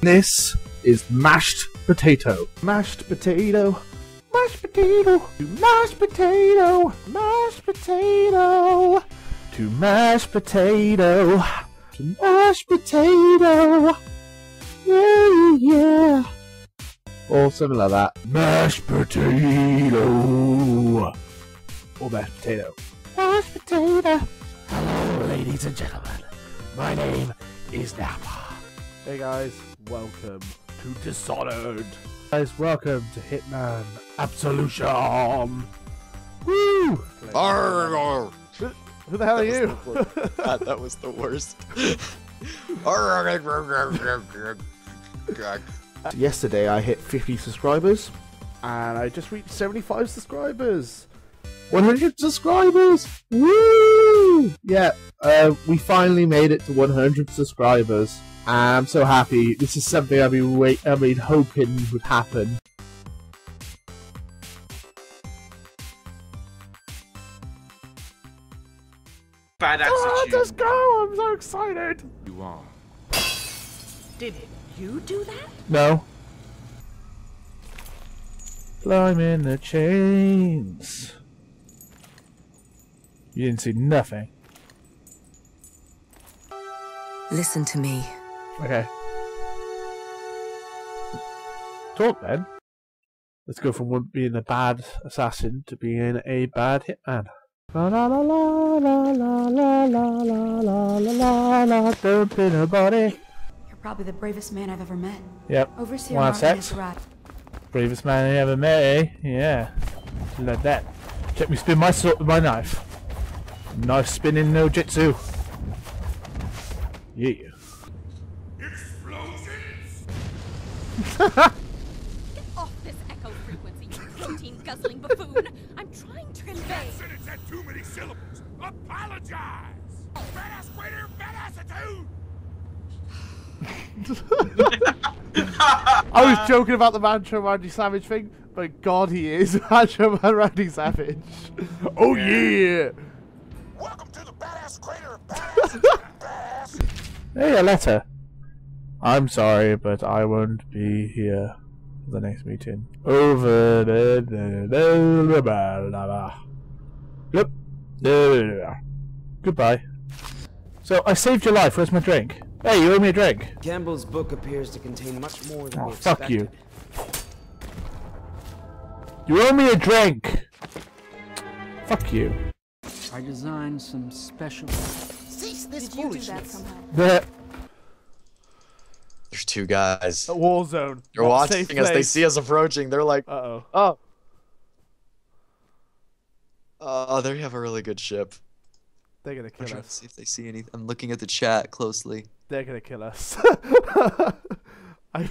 This is mashed potato. Mashed potato. Mashed potato. To mashed potato. Mashed potato. To mashed potato. To mashed potato. Yeah, yeah. Or something like that. Mashed potato. Or mashed potato. Mashed potato. Hello, ladies and gentlemen. My name is Nappa. Hey guys, welcome to Dishonored. Guys, welcome to Hitman Absolution. Woo! Arr, Who the hell are you? God, that was the worst. Yesterday I hit 50 subscribers and I just reached 75 subscribers. 100 subscribers! Woo! Yeah, uh, we finally made it to 100 subscribers. I'm so happy. This is something I've been wait- I've been hoping would happen. Bad Oh, attitude. let's go! I'm so excited! You are. Did you do that? No. Climbing the chains. You didn't see nothing. Listen to me. Okay. Talk then. Let's go from being a bad assassin to being a bad hitman. La la la la la la la la la la la la la dumping a body. You're probably the bravest man I've ever met. Yep. Overseer sex? Bravest man I ever met, eh? Yeah. Like that. Check me spin my sword with my knife. Knife spinning no jitsu. Yeah. Off this echo frequency, you protein guzzling buffoon. I'm trying to convey. Sentence had too many syllables. Apologize. Badass waiter, badass attitude. I was joking about the Mancho Randy Savage thing, but God, he is Macho Man Randy Savage. Oh yeah! Welcome to the badass crater of badass. badass. Hey, a letter. I'm sorry, but I won't be here for the next meeting. Over the Yep. Goodbye. So I saved your life. Where's my drink? Hey, you owe me a drink. Campbell's book appears to contain much more than Oh, we fuck expected. you. You owe me a drink. Fuck you. I designed some special. Cease this Did you do that somehow? The There's two guys. war zone. They're watching us. They see us approaching. They're like, Uh oh. oh. Oh, they have a really good ship. They're gonna I'm kill trying to us. see if they see anything. I'm looking at the chat closely. They're gonna kill us. I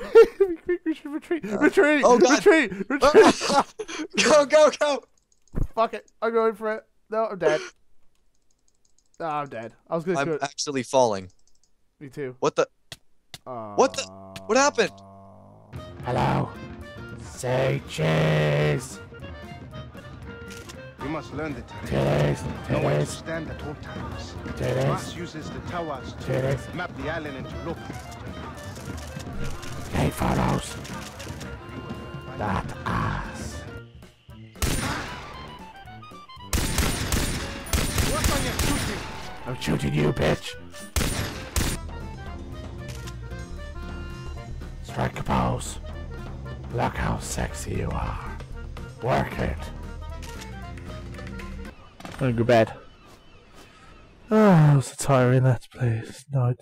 we, we should retreat. Retreat. oh, God. Retreat. Retreat. go, go, go! Fuck it. I'm going for it. No, I'm dead. No, I'm dead. I was gonna I'm actually falling. Me too. What the? What the? What happened? Hello. Say cheese. You must learn the Titties. terrain. Know where to stand at all times. Titties. Ross uses the towers to Titties. map the island into local. Hey, photos. That ass. I'm shooting you, bitch. Look how sexy you are. Work it. I'm gonna go bed. Ah, oh, so tiring that place. Night.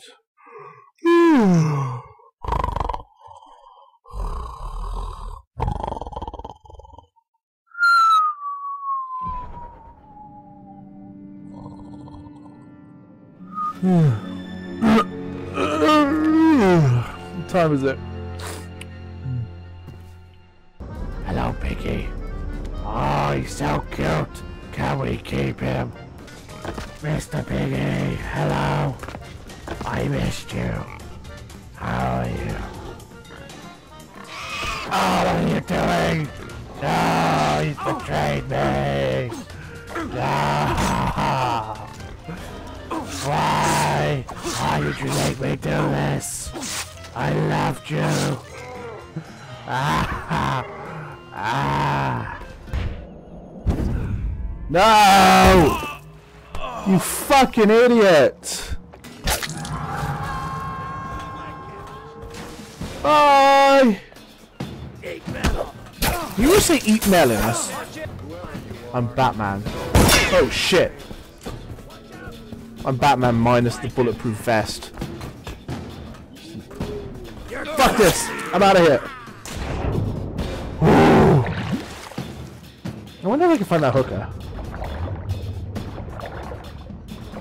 what time is it? So cute. Can we keep him? Mr. Piggy, hello. I missed you. How are you? Oh, what are you doing? No, he's betrayed me. No. Why? Why did you make me do this? I loved you. Ah, ah. No! You fucking idiot! Bye! You would say eat melons. I'm Batman. Oh shit. I'm Batman minus the bulletproof vest. Fuck this! I'm out of here. I wonder if I can find that hooker.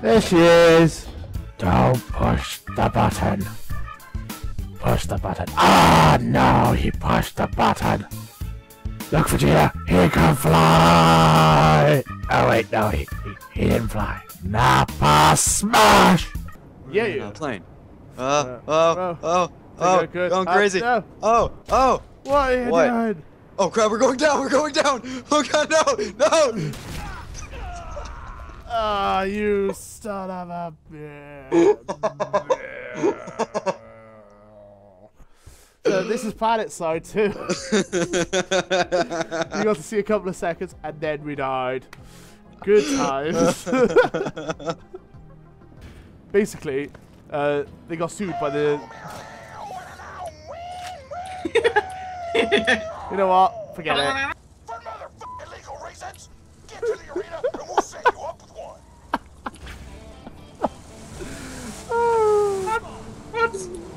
There she is. Don't push the button. Push the button. Ah, no, he pushed the button. Look, Vegeta, he can fly. Oh wait, no, he he, he didn't fly. Nappa smash. Yeah, No, yeah. plane. Uh, Uh, oh, oh. oh, oh, Okay, good. going Uh, crazy. no. Oh, oh, What are What? oh crap, we're going down, we're going down. Oh god, no, no. Ah, you son of a bitch. so this is Planetside 2. you got to see a couple of seconds and then we died. Good times. Basically, uh, they got sued by the. you know what? Forget it.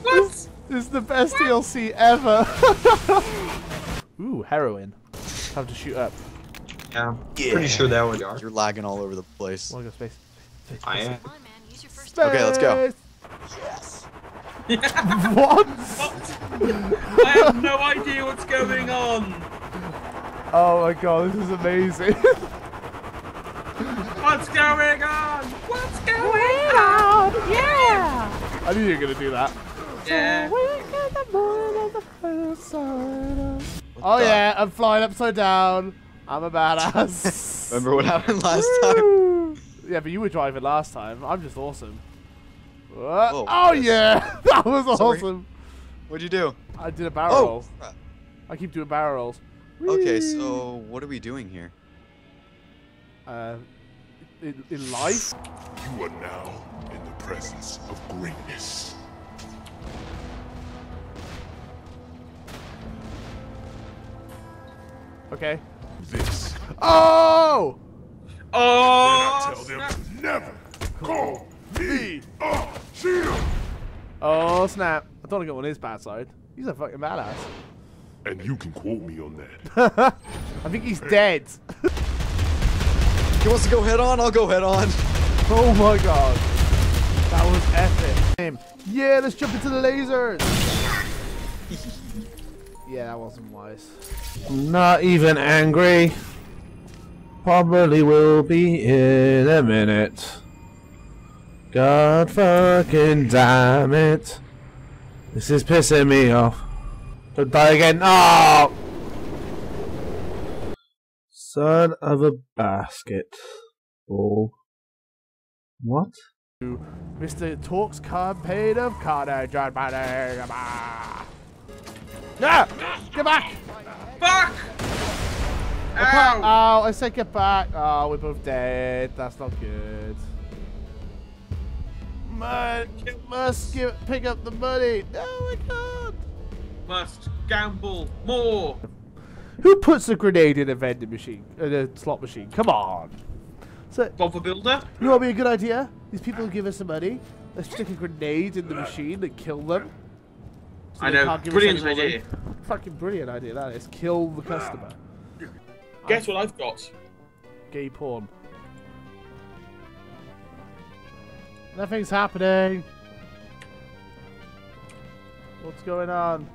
This is the best DLC ever. Ooh, heroin. Time to shoot up. Yeah, pretty sure that one. You're lagging all over the place. Wanna go space? Space, I am. Come on, man. Use your first. Okay, let's go. Space. what? I have no idea what's going on. Oh my god, this is amazing. What's going on? What's going on? Yeah. I knew you were gonna do that. Yeah. Oh yeah, I'm flying upside down. I'm a badass. Remember what happened last time? Yeah, but you were driving last time. I'm just awesome. What? Whoa, oh yes. yeah, that was Sorry. awesome. What'd you do? I did a barrel Oh, roll. I keep doing barrel rolls. Okay, so what are we doing here? uh, in, in life, You are now in the presence of greatness. okay. This, Oh! Oh. I tell them to never call me a cheater. Oh snap! I don't get on his bad side. He's a fucking badass. And you can quote me on that. I think he's dead. He wants to go head on? I'll go head on. oh my god, that was epic. Yeah, let's jump into the lasers. yeah, that wasn't wise. Not even angry. Probably will be in a minute. God fucking damn it. This is pissing me off. Don't die again. Oh! Son of a basket. Oh. What? Mr. Torgue's campaign of carnage on my name. Ah! No! Get back! Fuck. Ow. Ow. Oh, I said get back. Oh, we're both dead. That's not good. Man, must give, pick up the money. No, I can't. Must gamble more. Who puts a grenade in a vending machine, in a slot machine? Come on. So, Bob the Builder. you know what would be a good idea? These people give us some money. Let's stick a grenade in the machine and kill them. So I know. can't give us Brilliant idea. money. Fucking brilliant idea that is. Kill the customer. Guess what I've got? Gay porn. Nothing's happening. What's going on?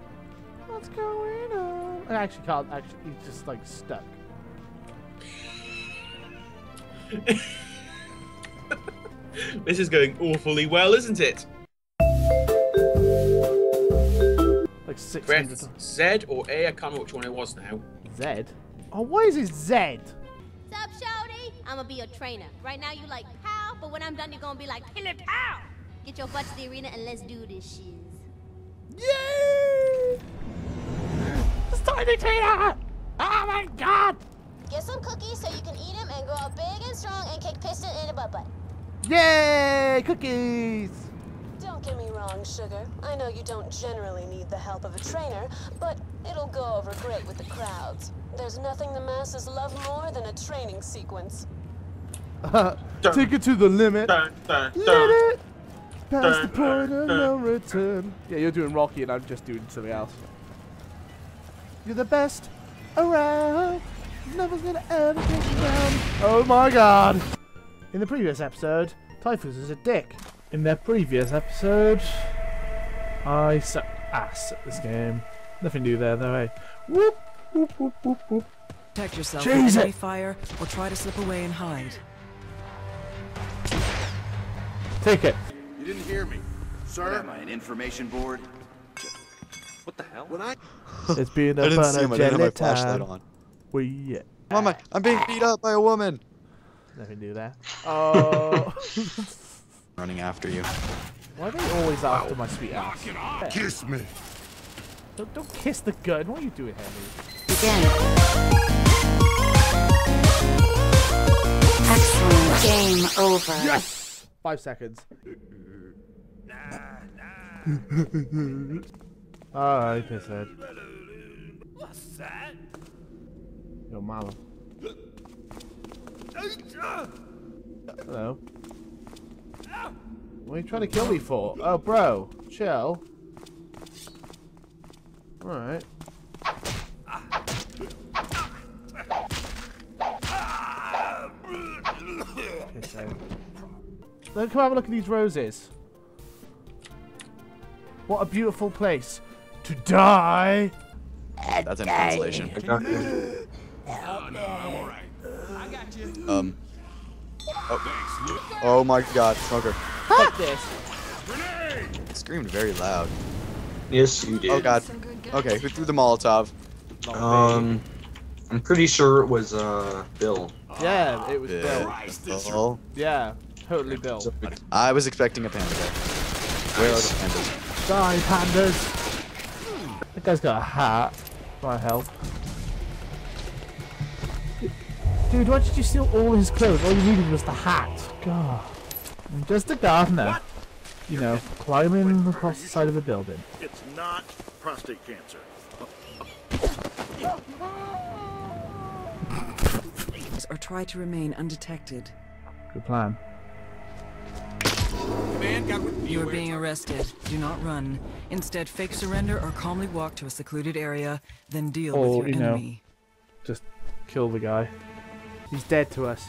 What's going on? I actually can't. Actually, he's just like stuck. This is going awfully well, isn't it? Like six hundred. Press Z or A. I can't remember which one it was now. Z. Oh, why is it Z? Sup, Shouty? I'm gonna be your trainer. Right now you like pow, but when I'm done you're gonna be like pillar pow. Get your butt to the arena and let's do this shit. Yay! It's Tiny Tina! Oh my god! Get some cookies so you can eat them and grow up big and strong and kick Piston in the butt butt. Yay! Cookies! Don't get me wrong, Sugar. I know you don't generally need the help of a trainer, but it'll go over great with the crowds. There's nothing the masses love more than a training sequence. Uh, take it to the limit. Dun, dun, Let it past the point of no return. Yeah, you're doing Rocky and I'm just doing something else. You're the best around. Never gonna ever get you down. Oh my god. In the previous episode, Typhus is a dick. In their previous episode, I suck ass at this game. Nothing new there though, eh? Whoop, whoop, whoop, whoop, whoop. Protect yourself Jeez, from enemy fire or try to slip away and hide. Take it. You didn't hear me. Sir? am I, an information board? What the hell? When I... It's been I a didn't see him, I didn't have my jelly flashlight time. on. We Mama, I'm being beat up by a woman. Nothing do that. Oh. Running after you. Why are they always after my sweet ass? Yeah. Kiss me. Don't, don't kiss the gun. What are you doing, Henry? Begin. Excellent. Game over. Yes! Five seconds. Ah, Alright, pisshead. What's that? Yo, Malum. Hello. What are you trying to kill me for? Oh, bro. Chill. Alright. Then come have a look at these roses. What a beautiful place to die. That's in translation. Um. Oh. oh my god, Smoker. Take this. Screamed very loud. Yes, you did. Oh god. Okay, who threw the Molotov? Um, I'm pretty sure it was uh Bill. Yeah, it was Bill. Bill. Yeah, totally Bill. I was expecting a panda guy. Where are the pandas? Die, pandas. That guy's got a hat. My help. Dude, why did you steal all his clothes? All you needed was the hat. God. I'm just a gardener. You know, climbing across the side of a building. It's not prostate cancer. Or try to remain undetected. Good plan. Man got with You are being arrested. Do not run. Instead, fake surrender or calmly walk to a secluded area, then deal Or, with oh, you your know, enemy. just kill the guy. He's dead to us.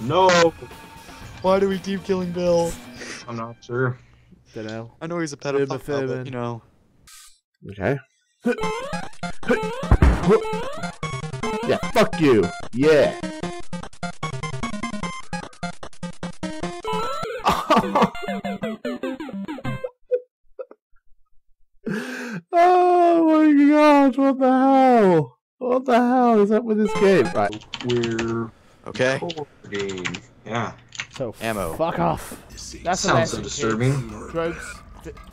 No, Why do we keep killing Bill? I'm not sure. Don't know. I know he's a pedophile, Thurman. but you know. Okay. yeah, fuck you. Yeah. Hell is up with this game? Right. We're Okay. recording. Yeah. So Ammo. fuck off. That's a Sounds so disturbing. Kids. Drugs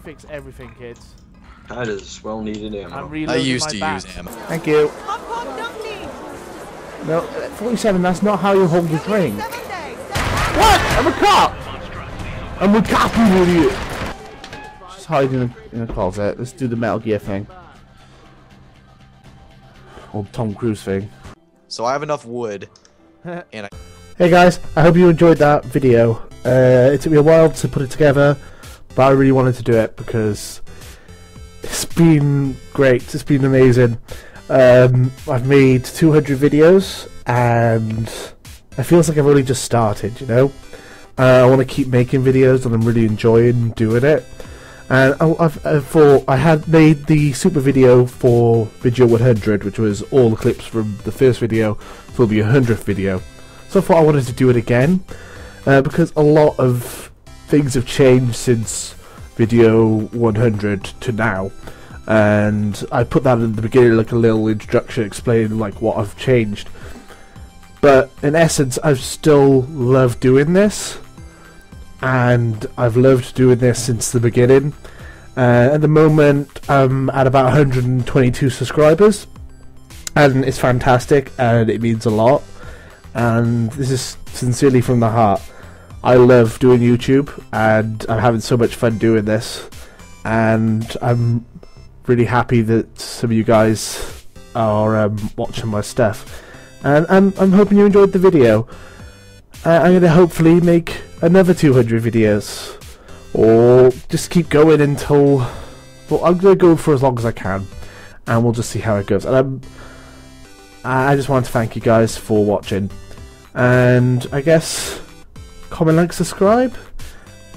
fix everything, kids. That is well needed ammo. I'm I reloading used to bat. use ammo. Thank you. No, uh, 47, that's not how you hold the drink. What? I'm a cop! I'm a cop, you idiot! Just hide in a, in a closet. Let's do the Metal Gear thing. Or Tom Cruise thing. So I have enough wood. and I Hey guys, I hope you enjoyed that video. Uh, it took me a while to put it together, but I really wanted to do it because it's been great. It's been amazing. Um, I've made 200 videos, and it feels like I've only just started. You know, uh, I want to keep making videos, and I'm really enjoying doing it. And I, I've, I thought I had made the super video for video 100, which was all the clips from the first video for the 100th video. So I thought I wanted to do it again uh, because a lot of things have changed since video 100 to now, and I put that in the beginning, like a little introduction explaining like what I've changed. But in essence, I've still love doing this, and I've loved doing this since the beginning. Uh, at the moment, I'm at about 122 subscribers, and it's fantastic, and it means a lot. And this is sincerely from the heart. I love doing YouTube, and I'm having so much fun doing this, and I'm really happy that some of you guys are um, watching my stuff, and I'm I'm hoping you enjoyed the video. Uh, I'm gonna hopefully make another 200 videos, or just keep going until. Well, I'm gonna go for as long as I can, and we'll just see how it goes. And I'm, I just want to thank you guys for watching, and I guess comment, like, subscribe,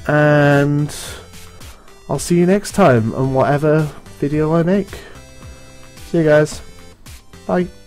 and I'll see you next time on whatever video I make. See you guys. Bye.